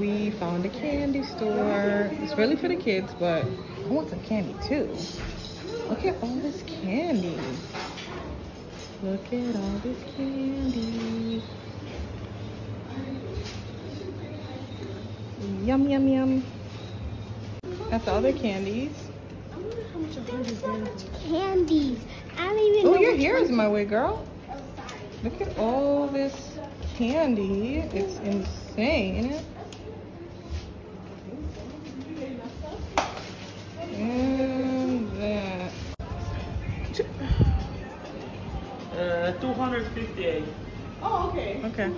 we found a candy store. It's really for the kids, but I want some candy too. Look at all this candy. Look at all this candy. Yum, yum, yum. That's all the candies. Candies. I don't even Oh, know your which hair is my way, girl. Oh, Look at all this candy. It's insane. And Uh, 258. Okay.